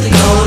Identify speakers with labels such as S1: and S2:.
S1: the